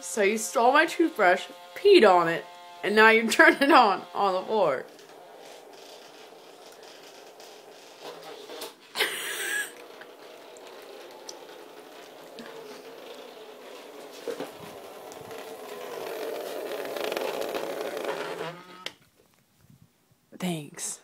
So you stole my toothbrush, peed on it, and now you turn it on on the floor. Thanks.